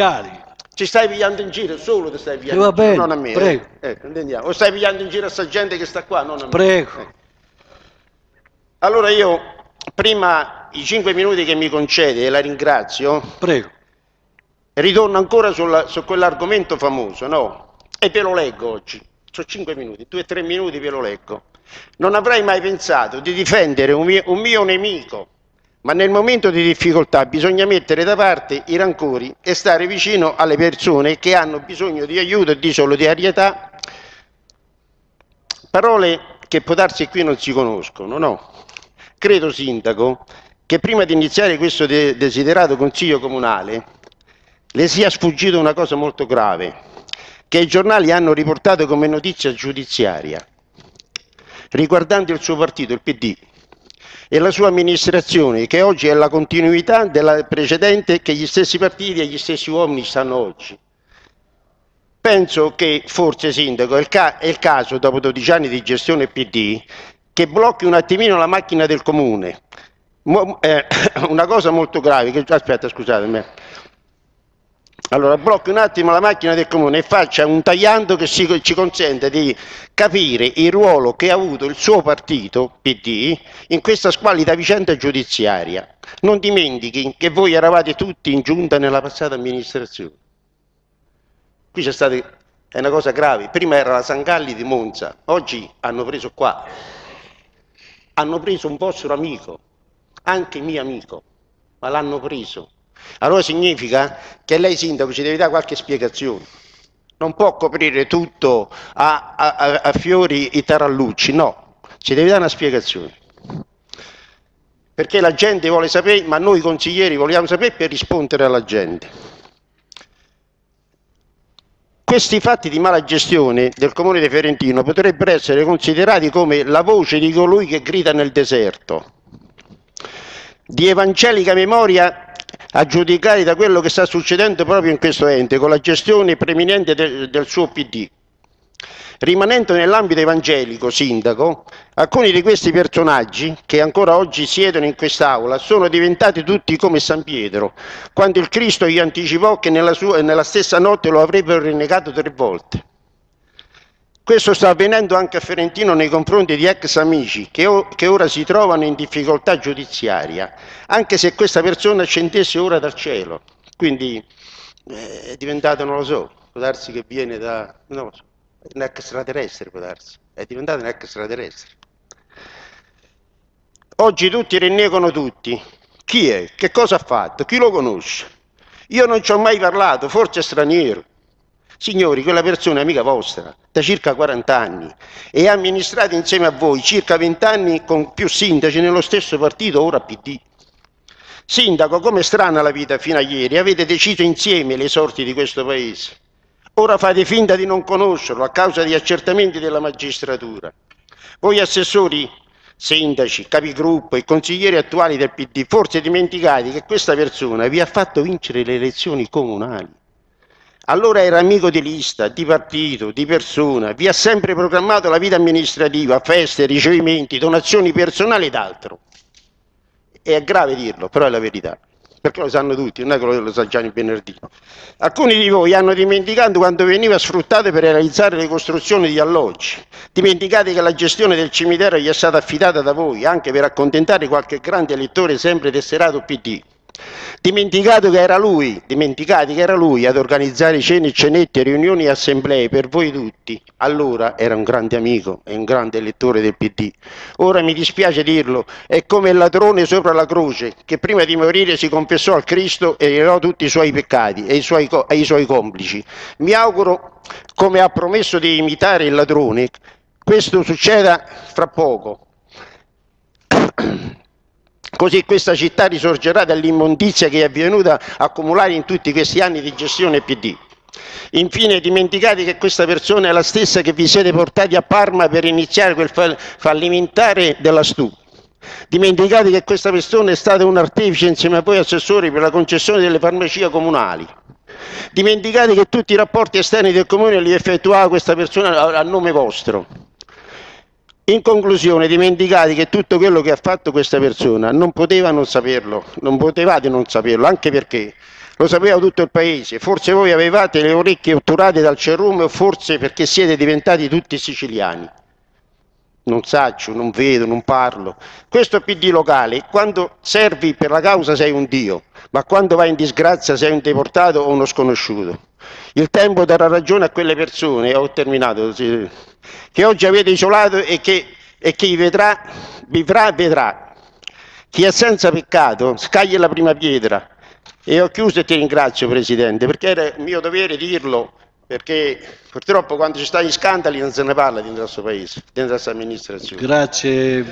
ufficiali. Ci stai pigliando in giro, solo ti stai pigliando in giro, non a me. prego. Eh. Ecco, intendiamo. O stai pigliando in giro a sta gente che sta qua, non a me. Prego. Eh. Allora io, prima i cinque minuti che mi concede, e la ringrazio, Prego. ritorno ancora sulla- su quell'argomento famoso, no? E ve lo leggo oggi. Sono cinque minuti, due o tre minuti ve lo leggo. Non avrei mai pensato di difendere un mio, un mio nemico, ma nel momento di difficoltà bisogna mettere da parte i rancori e stare vicino alle persone che hanno bisogno di aiuto e di solidarietà. Parole che può darsi qui non si conoscono, no? Credo, Sindaco, che prima di iniziare questo de- desiderato Consiglio Comunale le sia sfuggito una cosa molto grave, che i giornali hanno riportato come notizia giudiziaria, riguardante il suo partito, il PD, e la sua amministrazione, che oggi è la continuità della precedente che gli stessi partiti e gli stessi uomini stanno oggi. Penso che forse, Sindaco, è il, caso, dopo 12 anni di gestione PD, che blocchi un attimino la macchina del comune. Eh, una cosa molto grave, che, aspetta scusatemi, allora blocchi un attimo la macchina del comune e faccia un tagliando che si- ci consente di capire il ruolo che ha avuto il suo partito, PD, in questa squalida vicenda giudiziaria. Non dimentichi che voi eravate tutti in giunta nella passata amministrazione. Qui c'è stata è una cosa grave. Prima era la Sangalli di Monza, oggi hanno preso qua. Hanno preso un vostro amico, anche mio amico, ma l'hanno preso. Allora significa che lei, sindaco, ci deve dare qualche spiegazione. Non può coprire tutto a, a- a- fiori i tarallucci, no, ci deve dare una spiegazione. Perché la gente vuole sapere, ma noi consiglieri vogliamo sapere per rispondere alla gente. Questi fatti di mala gestione del comune di Ferentino potrebbero essere considerati come la voce di colui che grida nel deserto. Di evangelica memoria a giudicare da quello che sta succedendo proprio in questo ente con la gestione preminente del, del suo PD. Rimanendo nell'ambito evangelico, sindaco, alcuni di questi personaggi che ancora oggi siedono in quest'aula sono diventati tutti come San Pietro, quando il Cristo gli anticipò che nella, sua- nella stessa notte lo avrebbero rinnegato tre volte. Questo sta avvenendo anche a Ferentino nei confronti di ex amici che, o- che ora si trovano in difficoltà giudiziaria, anche se questa persona scendesse ora dal cielo. Quindi eh, è diventato, non lo so, può darsi che viene da, so, un extraterrestre può darsi, è diventato un extraterrestre. Oggi tutti rinnegano tutti. Chi è? Che cosa ha fatto? Chi lo conosce? Io non ci ho mai parlato, forse è straniero. Signori, quella persona è amica vostra, da circa 40 anni, e ha amministrato insieme a voi circa 20 anni con più sindaci nello stesso partito, ora PD. Sindaco, come strana la vita fino a ieri, avete deciso insieme le sorti di questo paese. Ora fate finta di non conoscerlo a causa di accertamenti della magistratura. Voi assessori, sindaci, capigruppo e consiglieri attuali del PD, forse dimenticate che questa persona vi ha fatto vincere le elezioni comunali. Allora era amico di lista, di partito, di persona, vi ha sempre programmato la vita amministrativa, feste, ricevimenti, donazioni personali ed altro. E è grave dirlo, però è la verità, perché lo sanno tutti, non è che lo, lo sa Gianni Bernardino. Alcuni di voi hanno dimenticato quando veniva sfruttato per realizzare le costruzioni di alloggi. Dimenticate che la gestione del cimitero gli è stata affidata da voi, anche per accontentare qualche grande elettore sempre tesserato PD. Dimenticato che era lui, dimenticate che era lui ad organizzare cene, cenette, riunioni e assemblee per voi tutti. Allora era un grande amico e un grande elettore del PD. Ora mi dispiace dirlo, è come il ladrone sopra la croce che prima di morire si confessò al Cristo e rivelò tutti i suoi peccati e i suoi, e i suoi complici. Mi auguro, come ha promesso di imitare il ladrone, questo succeda fra poco. Così questa città risorgerà dall'immondizia che è venuta a accumulare in tutti questi anni di gestione PD. Infine dimenticate che questa persona è la stessa che vi siete portati a Parma per iniziare quel fall- fallimentare della STU. Dimenticate che questa persona è stata un artefice insieme a voi assessori per la concessione delle farmacie comunali. Dimenticate che tutti i rapporti esterni del comune li effettuava questa persona a nome vostro. In conclusione, dimenticate che tutto quello che ha fatto questa persona non poteva non saperlo, non potevate non saperlo, anche perché lo sapeva tutto il paese, forse voi avevate le orecchie otturate dal cerume o forse perché siete diventati tutti siciliani. Non saccio, non vedo, non parlo. Questo PD locale, quando servi per la causa sei un dio, ma quando vai in disgrazia sei un deportato o uno sconosciuto. Il tempo darà ragione a quelle persone, ho terminato, che oggi avete isolato e che, e chi vedrà, vivrà, vedrà. Chi è senza peccato scaglia la prima pietra. E ho chiuso e ti ringrazio Presidente, perché era mio dovere dirlo, perché purtroppo quando ci stanno gli scandali non se ne parla dentro questo Paese, dentro questa amministrazione. Grazie